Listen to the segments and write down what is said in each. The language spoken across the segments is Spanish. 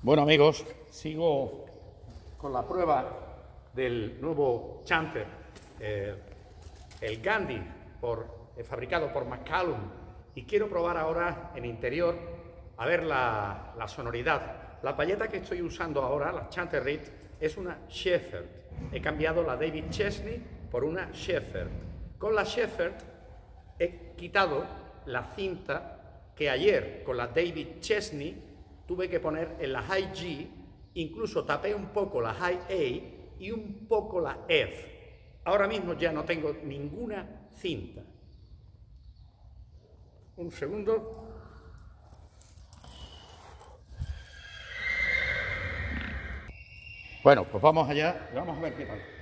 Bueno amigos, sigo con la prueba del nuevo chanter, eh, el Gandhi, por, eh, fabricado por McCallum, y quiero probar ahora en interior a ver la, sonoridad. La payeta que estoy usando ahora, la Chanter Reed, es una Shepherd. He cambiado la David Chesney por una Shepherd. Con la Shepherd he quitado la cinta que ayer con la David Chesney tuve que poner en la high G, incluso tapé un poco la high A y un poco la F. Ahora mismo ya no tengo ninguna cinta. Un segundo. Bueno, pues vamos allá y vamos a ver qué tal.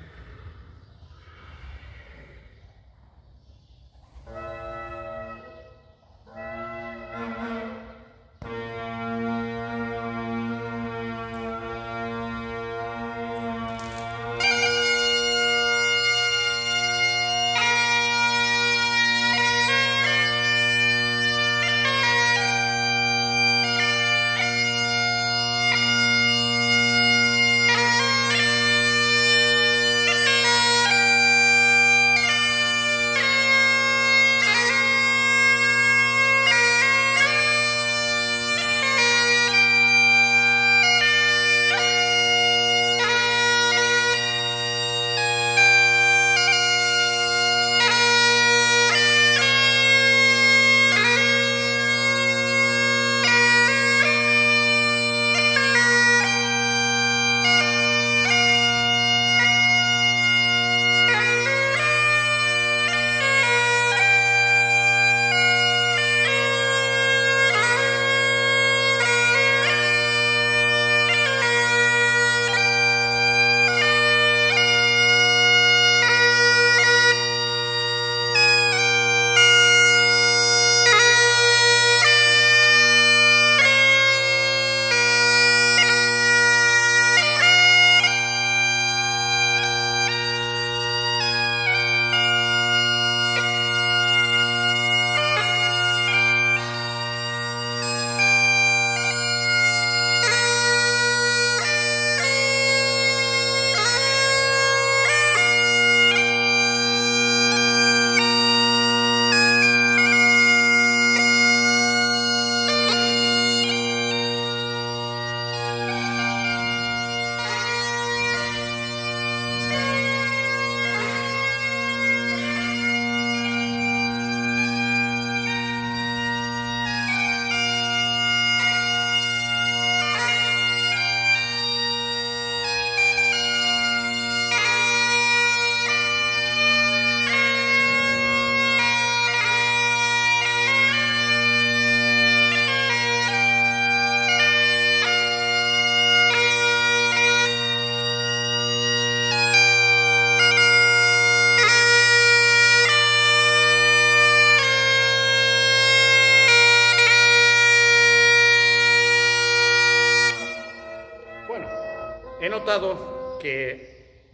He notado que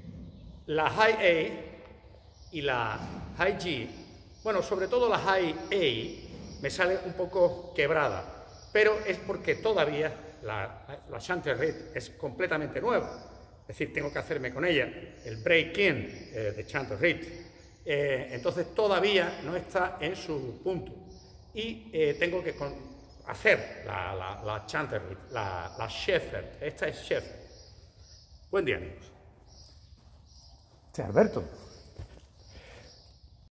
la high A y la high G, bueno, sobre todo la high A, me sale un poco quebrada, pero es porque todavía la, la Reed es completamente nueva. Es decir, tengo que hacerme con ella el break-in eh, de Chanter Reed. Eh, entonces todavía no está en su punto. Y eh, tengo que hacer la, la, la Chanter Reed, la, la Esta es Shepherd. Buen día, amigos. Alberto.